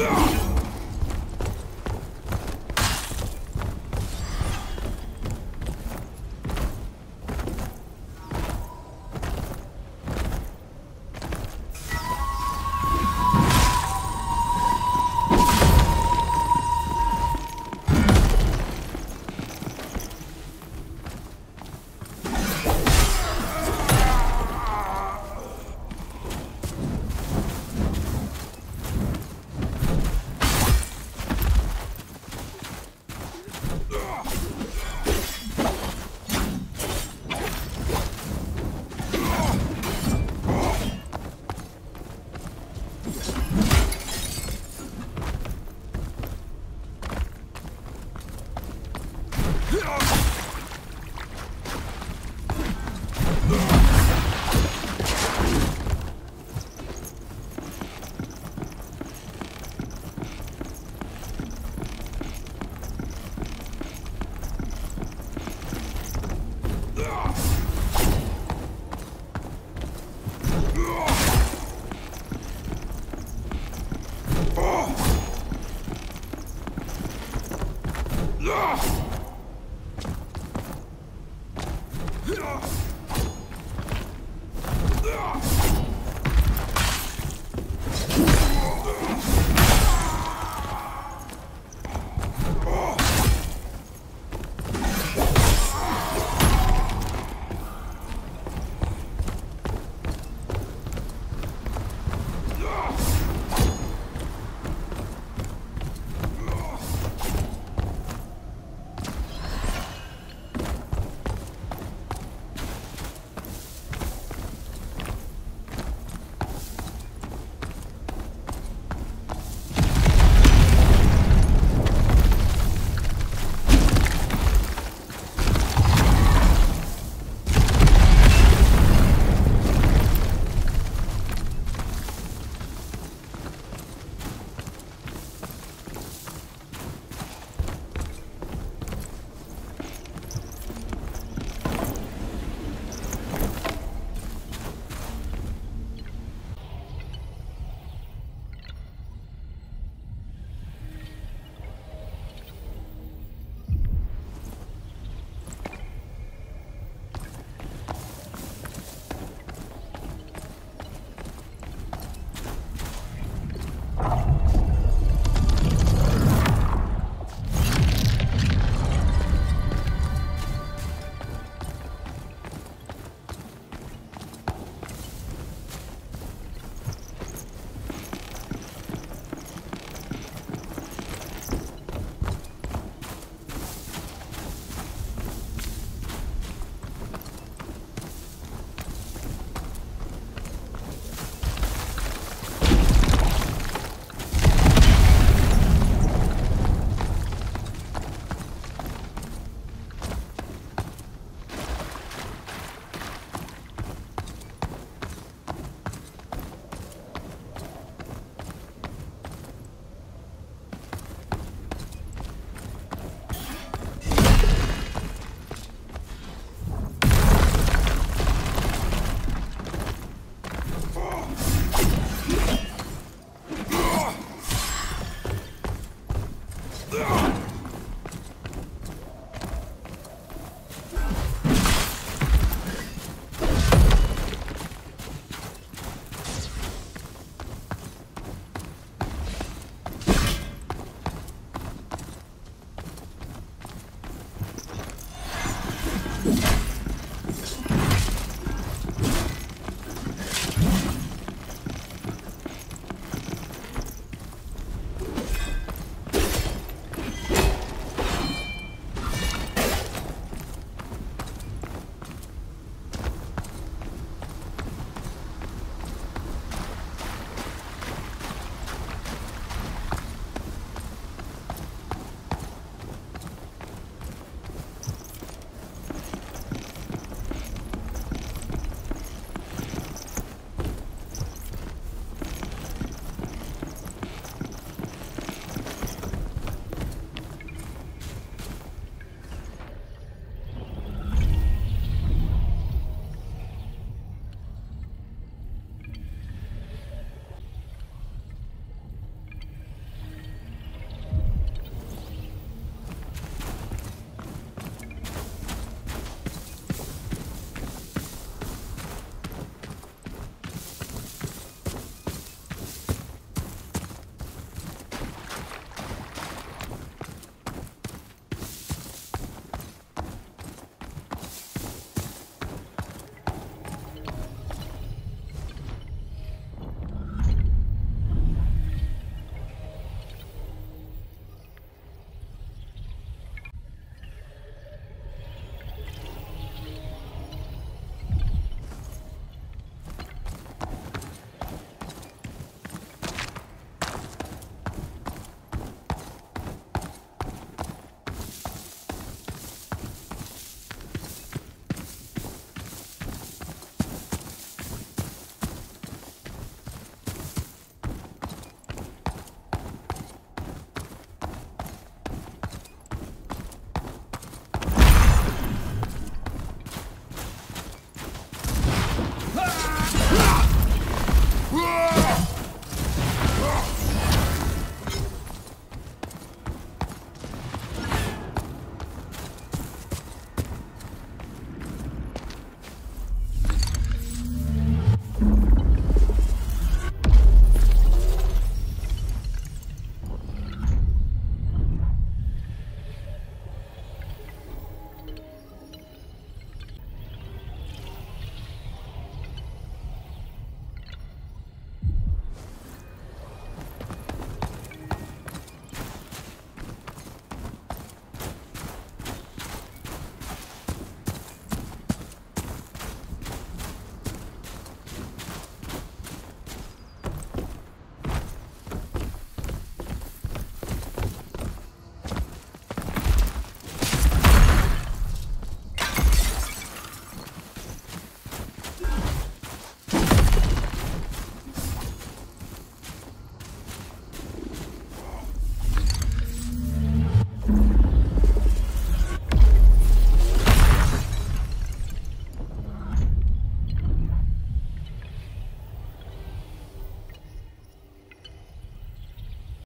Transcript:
Ugh! Ugh!